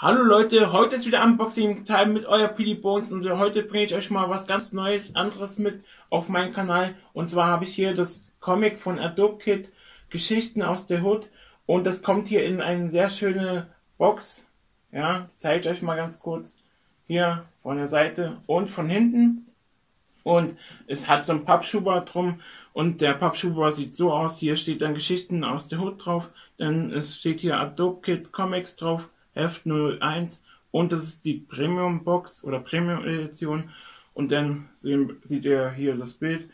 Hallo Leute, heute ist wieder Unboxing-Time mit euer PD Bones und heute bringe ich euch mal was ganz Neues, anderes mit auf meinen Kanal. Und zwar habe ich hier das Comic von Adobe Kit, Geschichten aus der Hood. Und das kommt hier in eine sehr schöne Box. Ja, zeige ich euch mal ganz kurz. Hier von der Seite und von hinten. Und es hat so ein Pappschuber drum. Und der Pappschuber sieht so aus. Hier steht dann Geschichten aus der Hood drauf. Dann es steht hier Adobe Kit Comics drauf F01 und das ist die Premium Box oder Premium Edition und dann sehen, sieht ihr hier das Bild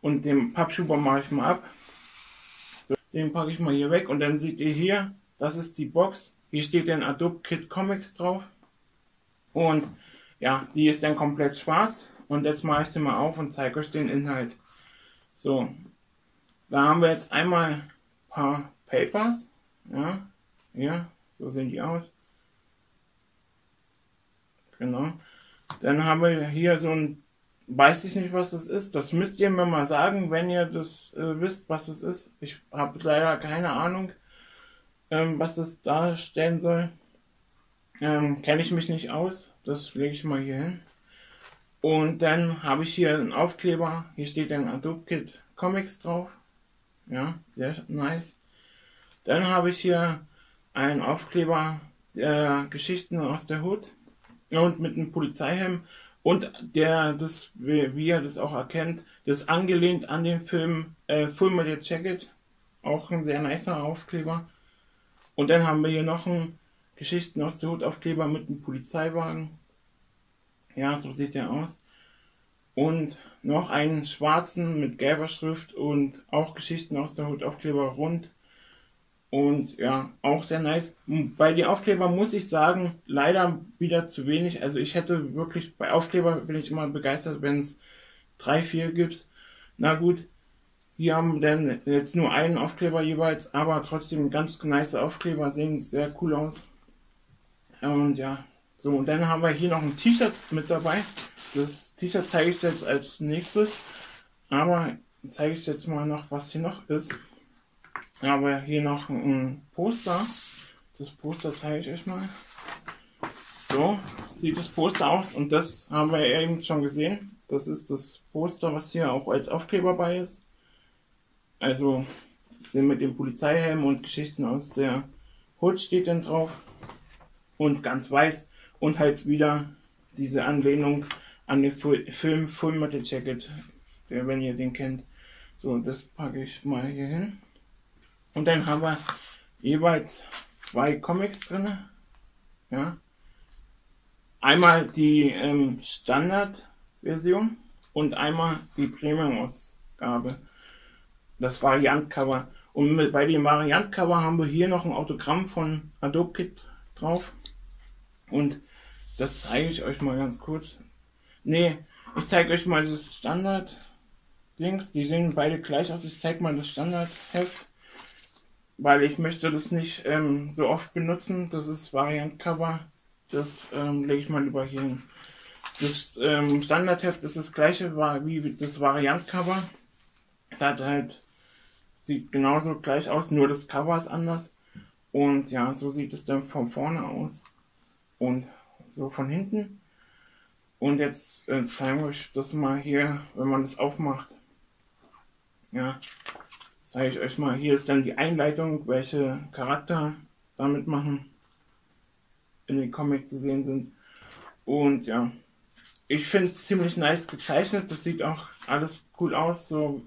und den Pappschuber mache ich mal ab. So, den packe ich mal hier weg und dann seht ihr hier, das ist die Box. Hier steht dann Adobe Kit Comics drauf und ja, die ist dann komplett schwarz und jetzt mache ich sie mal auf und zeige euch den Inhalt. So, da haben wir jetzt einmal ein paar Papers, ja, hier, so sehen die aus. Genau. Dann haben wir hier so ein, weiß ich nicht, was das ist. Das müsst ihr mir mal sagen, wenn ihr das äh, wisst, was es ist. Ich habe leider keine Ahnung, ähm, was das darstellen soll. Ähm, Kenne ich mich nicht aus. Das lege ich mal hier hin. Und dann habe ich hier einen Aufkleber. Hier steht dann Adobe Kit Comics drauf. Ja, sehr nice. Dann habe ich hier einen Aufkleber der Geschichten aus der Hut und mit einem Polizeihelm und der, das, wie, er das auch erkennt, das angelehnt an den Film äh, Full Metal Jacket, auch ein sehr nicer Aufkleber. Und dann haben wir hier noch einen Geschichten aus der Hut Aufkleber mit einem Polizeiwagen. Ja, so sieht der aus. Und noch einen schwarzen mit gelber Schrift und auch Geschichten aus der Hut Aufkleber rund und ja, auch sehr nice. Bei den Aufkleber muss ich sagen, leider wieder zu wenig. Also ich hätte wirklich, bei Aufkleber bin ich immer begeistert, wenn es drei, vier gibt. Na gut, hier haben dann jetzt nur einen Aufkleber jeweils, aber trotzdem ganz nice Aufkleber, sehen sehr cool aus. Und ja, so, und dann haben wir hier noch ein T-Shirt mit dabei. Das T-Shirt zeige ich jetzt als nächstes. Aber zeige ich jetzt mal noch, was hier noch ist aber hier noch ein Poster. Das Poster zeige ich euch mal. So sieht das Poster aus und das haben wir eben schon gesehen. Das ist das Poster, was hier auch als Aufkleber bei ist. Also mit dem Polizeihelm und Geschichten aus der Hood steht dann drauf. Und ganz weiß. Und halt wieder diese Anlehnung an den Film Full Metal Jacket, wenn ihr den kennt. So, das packe ich mal hier hin. Und dann haben wir jeweils zwei Comics drin. Ja. Einmal die ähm, Standard-Version und einmal die Premium-Ausgabe. Das Variant-Cover. Und mit, bei dem Variant-Cover haben wir hier noch ein Autogramm von Adobe Kit drauf. Und das zeige ich euch mal ganz kurz. Ne, ich zeige euch mal das Standard-Dings. Die sehen beide gleich aus. Ich zeige mal das Standard-Heft weil ich möchte das nicht ähm, so oft benutzen. Das ist Variant Cover. Das ähm, lege ich mal lieber hier hin. Das ähm, Standardheft ist das gleiche wie das Variant Cover. Es hat halt, sieht genauso gleich aus, nur das Cover ist anders. Und ja, so sieht es dann von vorne aus. Und so von hinten. Und jetzt äh, zeigen wir euch das mal hier, wenn man das aufmacht. Ja, zeige ich euch mal. Hier ist dann die Einleitung, welche Charakter damit machen in den Comic zu sehen sind. Und ja, ich finde es ziemlich nice gezeichnet. Das sieht auch alles cool aus. So,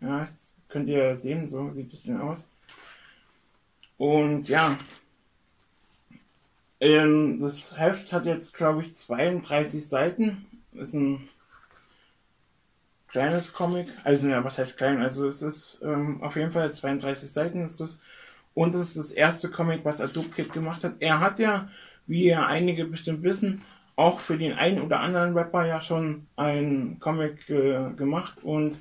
ja, das könnt ihr sehen, so sieht es denn aus. Und ja, ähm, das Heft hat jetzt, glaube ich, 32 Seiten. Ist ein kleines Comic. Also, ja, was heißt klein? Also, es ist ähm, auf jeden Fall 32 Seiten ist das. Und es ist das erste Comic, was Adobe Kid gemacht hat. Er hat ja, wie ja einige bestimmt wissen, auch für den einen oder anderen Rapper ja schon ein Comic äh, gemacht. Und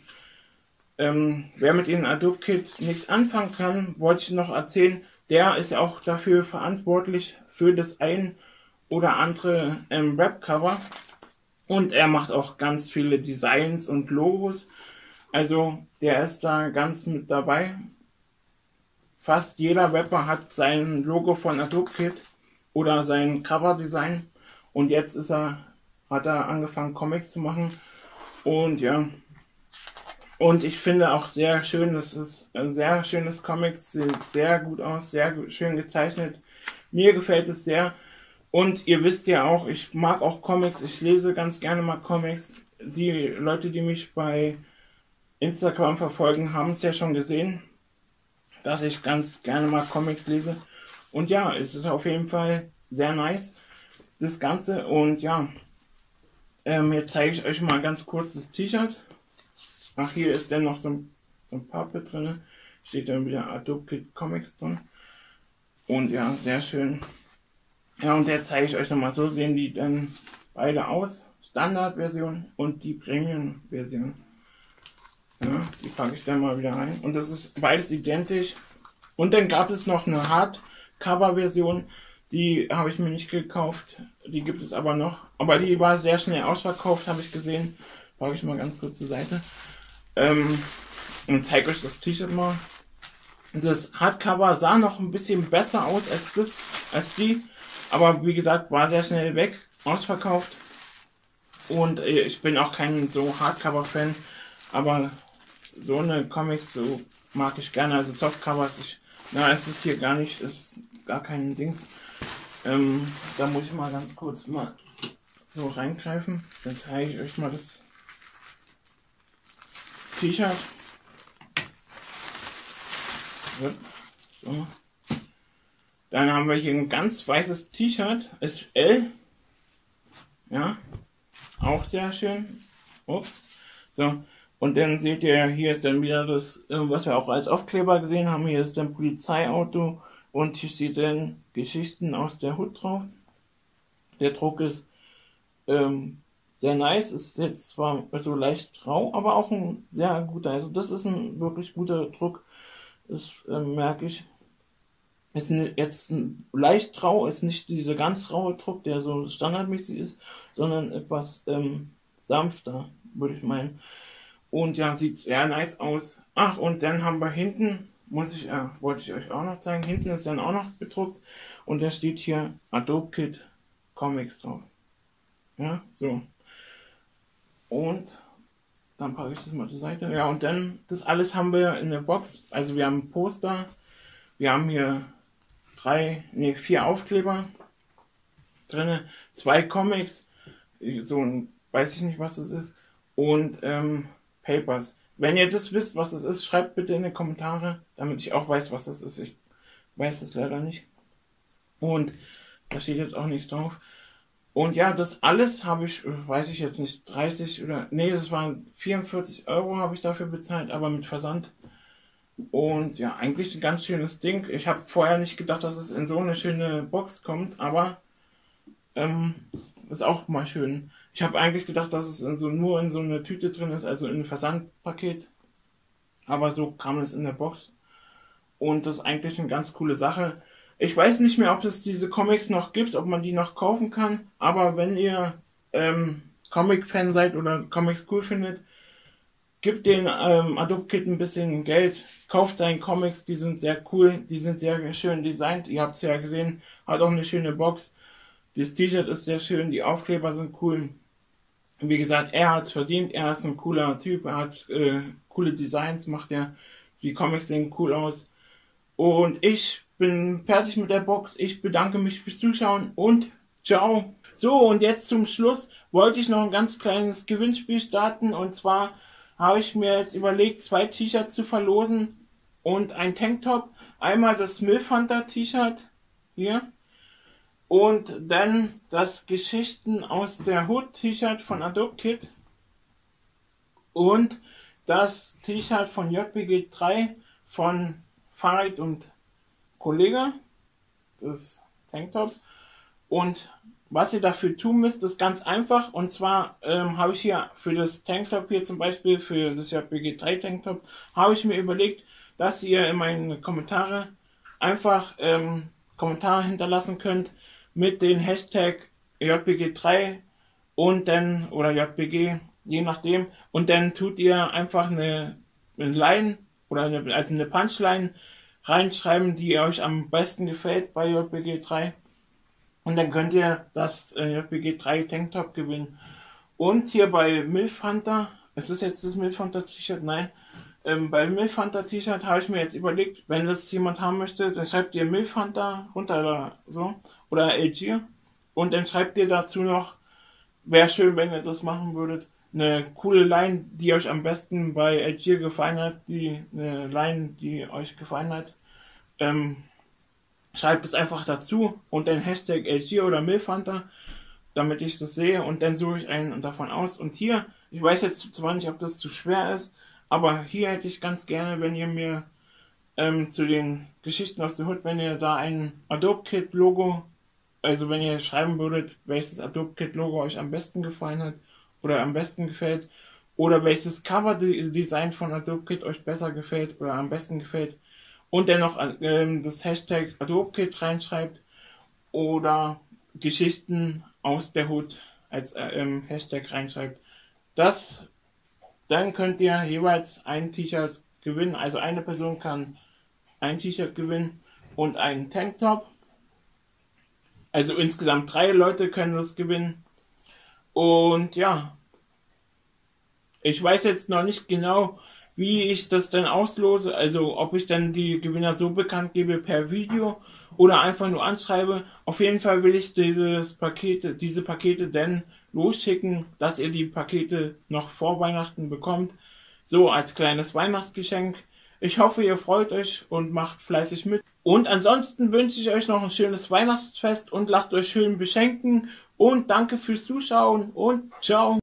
ähm, wer mit den Adobe Kit nichts anfangen kann, wollte ich noch erzählen, der ist ja auch dafür verantwortlich für das ein oder andere ähm, Rap-Cover. Und er macht auch ganz viele Designs und Logos. Also der ist da ganz mit dabei. Fast jeder Rapper hat sein Logo von Adobe Kit. oder sein Coverdesign. Und jetzt ist er, hat er angefangen Comics zu machen. Und ja, und ich finde auch sehr schön, das ist ein sehr schönes Comic, sieht sehr gut aus, sehr schön gezeichnet. Mir gefällt es sehr. Und ihr wisst ja auch, ich mag auch Comics, ich lese ganz gerne mal Comics. Die Leute, die mich bei Instagram verfolgen, haben es ja schon gesehen, dass ich ganz gerne mal Comics lese. Und ja, es ist auf jeden Fall sehr nice, das Ganze. Und ja, ähm, jetzt zeige ich euch mal ganz kurz das T-Shirt. Ach, hier ist dann noch so ein, so ein Pappe drin. Steht dann wieder Adobe Kit Comics drin. Und ja, sehr schön. Ja, und jetzt zeige ich euch nochmal, so sehen die dann beide aus. Standardversion und die Premium-Version. Ja, die packe ich dann mal wieder rein. Und das ist beides identisch. Und dann gab es noch eine Hardcover-Version. Die habe ich mir nicht gekauft. Die gibt es aber noch. Aber die war sehr schnell ausverkauft, habe ich gesehen. Packe ich mal ganz kurz zur Seite. Ähm, und zeige euch das T-Shirt mal. Das Hardcover sah noch ein bisschen besser aus als das, als die. Aber wie gesagt, war sehr schnell weg, ausverkauft. Und äh, ich bin auch kein so Hardcover-Fan, aber so eine Comics so mag ich gerne. Also Softcovers, ich, na, es ist hier gar nicht, es ist gar kein Dings. Ähm, da muss ich mal ganz kurz mal so reingreifen. Dann zeige ich euch mal das T-Shirt. So. Dann haben wir hier ein ganz weißes T-Shirt, ist L. Ja, auch sehr schön. Ups. So, und dann seht ihr, hier ist dann wieder das, äh, was wir auch als Aufkleber gesehen haben. Hier ist dann Polizeiauto und hier steht dann Geschichten aus der Hut drauf. Der Druck ist ähm, sehr nice, ist jetzt zwar so leicht rau, aber auch ein sehr guter. Also das ist ein wirklich guter Druck. Das äh, merke ich. Ist jetzt ein leicht rau, ist nicht dieser ganz raue Druck, der so standardmäßig ist, sondern etwas ähm, sanfter, würde ich meinen. Und ja, sieht sehr nice aus. Ach, und dann haben wir hinten, muss ich, äh, wollte ich euch auch noch zeigen, hinten ist dann auch noch bedruckt und da steht hier Adobe Kit Comics drauf. Ja, so. Und dann packe ich das mal zur Seite. Ja, und dann, das alles haben wir in der Box. Also wir haben ein Poster, wir haben hier drei, nee, vier Aufkleber drin, zwei Comics, so ein, weiß ich nicht, was das ist, und ähm, Papers. Wenn ihr das wisst, was das ist, schreibt bitte in die Kommentare, damit ich auch weiß, was das ist. Ich weiß es leider nicht. Und da steht jetzt auch nichts drauf. Und ja, das alles habe ich, weiß ich jetzt nicht, 30 oder, nee, das waren 44 Euro habe ich dafür bezahlt, aber mit Versand und ja, eigentlich ein ganz schönes Ding. Ich habe vorher nicht gedacht, dass es in so eine schöne Box kommt, aber ähm, ist auch mal schön. Ich habe eigentlich gedacht, dass es in so, nur in so eine Tüte drin ist, also in ein Versandpaket. Aber so kam es in der Box. Und das ist eigentlich eine ganz coole Sache. Ich weiß nicht mehr, ob es diese Comics noch gibt, ob man die noch kaufen kann. Aber wenn ihr ähm, Comic-Fan seid oder Comics cool findet, gibt den ähm, Adobe Kit ein bisschen Geld, kauft seinen Comics, die sind sehr cool, die sind sehr schön designt, ihr habt es ja gesehen, hat auch eine schöne Box. Das T-Shirt ist sehr schön, die Aufkleber sind cool. Wie gesagt, er hat es verdient, er ist ein cooler Typ, er hat äh, coole Designs, macht ja, die Comics sehen cool aus. Und ich bin fertig mit der Box, ich bedanke mich fürs Zuschauen und ciao. So, und jetzt zum Schluss wollte ich noch ein ganz kleines Gewinnspiel starten und zwar habe ich mir jetzt überlegt, zwei T-Shirts zu verlosen und ein Tanktop. Einmal das Hunter T-Shirt hier und dann das Geschichten aus der Hood T-Shirt von Adobe Kit und das T-Shirt von JPG 3 von Farid und Kollege, das Tanktop und was ihr dafür tun müsst, ist ganz einfach. Und zwar ähm, habe ich hier für das Tanktop hier zum Beispiel, für das JPG 3 Tanktop, habe ich mir überlegt, dass ihr in meine Kommentare einfach ähm, Kommentare hinterlassen könnt mit den Hashtag JPG3 und dann, oder JPG, je nachdem. Und dann tut ihr einfach eine, eine Line oder eine, also eine Punchline reinschreiben, die euch am besten gefällt bei JPG 3 Und dann könnt ihr das äh, JPG 3 Tanktop gewinnen. Und hier bei Milf Hunter, es ist jetzt das Milf Hunter T-Shirt, nein, ähm, bei Milf Hunter T-Shirt habe ich mir jetzt überlegt, wenn das jemand haben möchte, dann schreibt ihr Milf Hunter runter oder so, oder LG. Und dann schreibt ihr dazu noch, wäre schön, wenn ihr das machen würdet, eine coole Line, die euch am besten bei LG gefallen hat, die, eine Line, die euch gefallen hat. Ähm, schreibt es einfach dazu und dann Hashtag LG oder Milfhunter, damit ich das sehe und dann suche ich einen davon aus. Und hier, ich weiß jetzt zwar nicht, ob das zu schwer ist, aber hier hätte ich ganz gerne, wenn ihr mir ähm, zu den Geschichten aus der Hood, wenn ihr da ein Adobe Kit Logo, also wenn ihr schreiben würdet, welches Adobe Kit Logo euch am besten gefallen hat oder am besten gefällt, oder welches Cover Design von Adobe Kit euch besser gefällt oder am besten gefällt, und dennoch ähm, das Hashtag AdobeKit reinschreibt oder Geschichten aus der Hut als äh, ähm, Hashtag reinschreibt. Das, dann könnt ihr jeweils ein T-Shirt gewinnen. Also eine Person kann ein T-Shirt gewinnen und einen Tanktop. Also insgesamt drei Leute können das gewinnen. Und ja, ich weiß jetzt noch nicht genau, wie ich das dann auslose, also ob ich dann die Gewinner so bekannt gebe per Video oder einfach nur anschreibe. Auf jeden Fall will ich dieses Paket, diese Pakete dann losschicken, dass ihr die Pakete noch vor Weihnachten bekommt. So als kleines Weihnachtsgeschenk. Ich hoffe, ihr freut euch und macht fleißig mit. Und ansonsten wünsche ich euch noch ein schönes Weihnachtsfest und lasst euch schön beschenken. Und danke fürs Zuschauen und ciao.